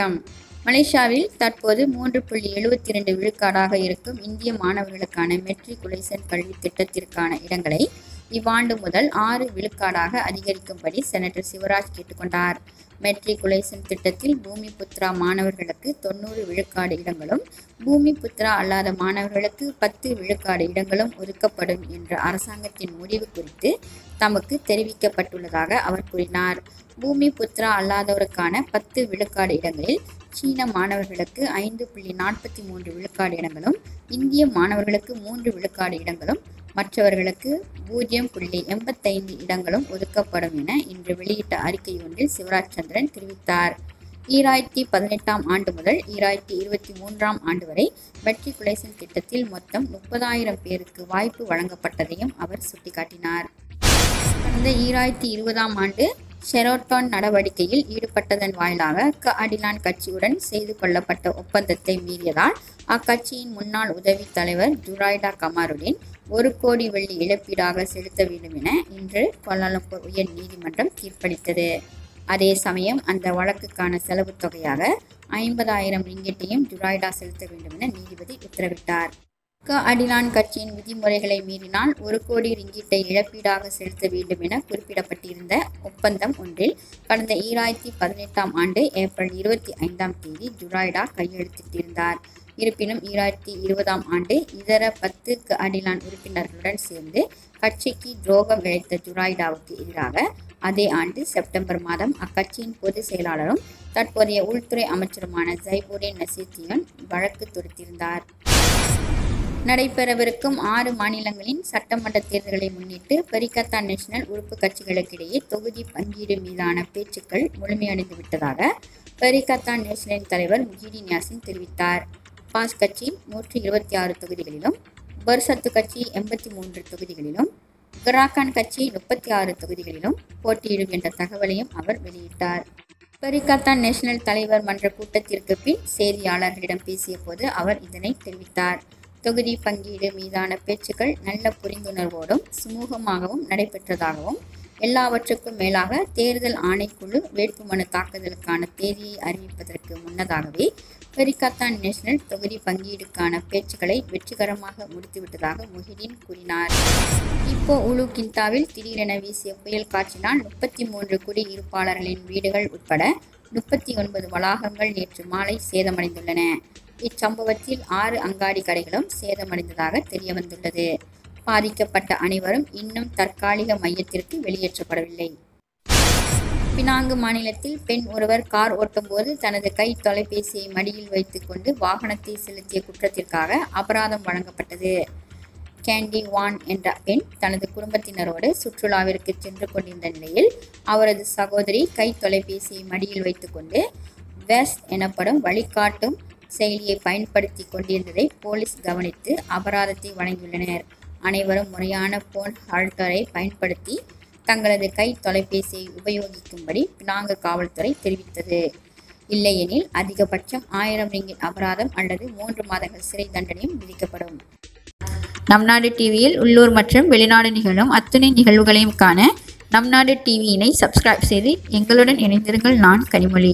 வணக்கம். மலேசியாவில் தற்போது மூன்று புள்ளி எழுபத்தி இரண்டு விழுக்காடாக இருக்கும் இந்திய மாணவர்களுக்கான மெட்ரிகுலேசன் கல்வி திட்டத்திற்கான இடங்களை இவ்வாண்டு முதல் ஆறு விழுக்காடாக அதிகரிக்கும்படி செனட்டர் சிவராஜ் கேட்டுக்கொண்டார். மெட்ரிகுலேஷன் திட்டத்தில் பூமி புத்ரா மாணவர்களுக்கு தொண்ணூறு விழுக்காடு இடங்களும் பூமி புத்ரா அல்லாத மாணவர்களுக்கு பத்து விழுக்காடு இடங்களும் ஒதுக்கப்படும் என்ற அரசாங்கத்தின் முடிவு குறித்து தமக்கு தெரிவிக்கப்பட்டுள்ளதாக அவர் கூறினார். பூமி புத்ரா அல்லாதவருக்கான பத்து விழுக்காடு இடங்களில் சீன மாணவர்களுக்கு ஐந்து புள்ளி நாற்பத்தி மூன்று விழுக்காடு இடங்களும் இந்திய மாணவர்களுக்கு மூன்று விழுக்காடு இடங்களும் மற்றவர்களுக்கு பூஜ்ஜியம் புள்ளி எண்பத்தைந்து இடங்களும் ஒதுக்கப்படும் என இன்று வெளியிட்ட அறிக்கை ஒன்றில் சிவராஜ் சந்திரன் தெரிவித்தார். ஈராயிரத்தி பதினெட்டாம் ஆண்டு முதல் ஈராயிரத்தி இருபத்தி மூன்றாம் ஆண்டு வரை மெட்ரிகுலேஷன் திட்டத்தில் மொத்தம் முப்பதாயிரம் பேருக்கு வாய்ப்பு வழங்கப்பட்டதையும் அவர் சுட்டிக்காட்டினார். கடந்த ஈராயிரத்தி இருபதாம் ஆண்டு ஷெரோட்டான் நடவடிக்கையில் ஈடுபட்டதன் வாயிலாக க அடிலான் கட்சியுடன் செய்து கொள்ளப்பட்ட ஒப்பந்தத்தை மீறியதால் அக்கட்சியின் முன்னாள் உதவி தலைவர் ஜுராய்டா கமாருடின் ஒரு கோடி வெள்ளி இழப்பீடாக செலுத்த வேண்டும் என இன்று கோலாலம்பூர் உயர் நீதிமன்றம் தீர்ப்பளித்தது. அதே சமயம் அந்த வழக்குக்கான செலவு தொகையாக ஐம்பதாயிரம் ரிங்கெட்டையும் ஜுராய்டா செலுத்த வேண்டும் என நீதிபதி உத்தரவிட்டார். க அடிலான் கட்சியின் விதிமுறைகளை மீறினால் ஒரு கோடி ரிங்கிட்டை இழப்பீடாக செலுத்த வேண்டும் என குறிப்பிடப்பட்டிருந்த ஒப்பந்தம் ஒன்றில் கடந்த ஈராயிரத்தி பதினெட்டாம் ஆண்டு ஏப்ரல் இருபத்தி ஐந்தாம் தேதி ஜுராய்டா கையெழுத்திட்டிருந்தார். இருப்பினும் ஈராயிரத்தி இருபதாம் ஆண்டு இதர பத்து க அடிலான் உறுப்பினர்களுடன் சேர்ந்து கட்சிக்கு துரோகம் இழைத்த ஜுராய்டாவுக்கு எதிராக அதே ஆண்டு செப்டம்பர் மாதம் அக்கட்சியின் பொதுச் செயலாளரும் தற்போதைய உள்துறை அமைச்சருமான ஜைபுடின் நசீத்தியன் வழக்கு தொடுத்திருந்தார். நடைபெறவிருக்கும் ஆறு மாநிலங்களின் சட்டமன்ற தேர்தல்களை முன்னிட்டு பெரிகத்தா நேஷனல் உறுப்பு கட்சிகளுக்கிடையே தொகுதி பங்கீடு மீதான பேச்சுக்கள் முழுமையடைந்து விட்டதாக பெரிகத்தா நேஷனலின் தலைவர் முஹிடின் யாசின் தெரிவித்தார். பாஸ் கட்சி நூற்றி இருபத்தி ஆறு தொகுதிகளிலும் பர்சத்து கட்சி எண்பத்தி மூன்று தொகுதிகளிலும் கராக்கான் கட்சி முப்பத்தி ஆறு தொகுதிகளிலும் போட்டியிடும் என்ற தகவலையும் அவர் வெளியிட்டார். பெரிகத்தான் நேஷனல் தலைவர் மன்ற கூட்டத்திற்கு பின் செய்தியாளர்களிடம் பேசிய போது அவர் இதனை தெரிவித்தார். தொகுதி பங்கீடு மீதான பேச்சுக்கள் நல்ல புரிந்துணர்வோடும் சுமூகமாகவும் நடைபெற்றதாகவும் எல்லாவற்றுக்கும் மேலாக தேர்தல் ஆணைக்குழு வேட்புமனு தாக்குதலுக்கான தேதியை அறிவிப்பதற்கு முன்னதாகவே பெரிகத்தான் நேஷனல் தொகுதி பங்கீடுக்கான பேச்சுக்களை வெற்றிகரமாக முடித்துவிட்டதாக முஹிடின் கூறினார். இப்போ உலு கிந்தாவில் திடீரென வீசிய புயல் காற்றினால் முப்பத்தி மூன்று குடியிருப்பாளர்களின் வீடுகள் உட்பட முப்பத்தி ஒன்பது வளாகங்கள் நேற்று மாலை சேதமடைந்துள்ளன. இச்சம்பவத்தில் ஆறு அங்காடி கடைகளும் சேதமடைந்ததாக தெரியவந்துள்ளது. பாதிக்கப்பட்ட அனைவரும் இன்னும் தற்காலிக மையத்திற்கு வெளியேற்றப்படவில்லை. பினாங்கு மாநிலத்தில் பெண் ஒருவர் கார் ஓட்டும்போது தனது கை தொலைபேசியை மடியில் வைத்துக்கொண்டு வாகனத்தை செலுத்திய குற்றத்திற்காக அபராதம் வழங்கப்பட்டது. கேண்டி வான் என்ற பெண் தனது குடும்பத்தினரோடு சுற்றுலாவிற்கு சென்று கொண்டிருந்த நிலையில் அவரது சகோதரி கை தொலைபேசியை மடியில் வைத்துக்கொண்டு வெஸ் எனப்படும் வழிகாட்டும் செயலியை பயன்படுத்தி கொண்டிருந்ததை போலீஸ் கவனித்து அபராதத்தை வழங்கியுள்ளனர். அனைவரும் முறையான போன் ஹால்டரை பயன்படுத்தி தங்களது கை தொலைபேசியை உபயோகிக்கும்படி பினாங்கு காவல்துறை தெரிவித்தது. இல்லையெனில் அதிகபட்சம் ஆயிரம் ரிங்கிட் அபராதம் அல்லது மூன்று மாதங்கள் சிறை தண்டனையும் விதிக்கப்படும். நம் நாடு டிவியில் உள்ளூர் மற்றும் வெளிநாடு நிகழும் அத்துணை நிகழ்வுகளையும் காண நம் நாடு டிவியினை சப்ஸ்கிரைப் செய்து எங்களுடன் இணைந்திருங்கள் நான் கனிமொழி.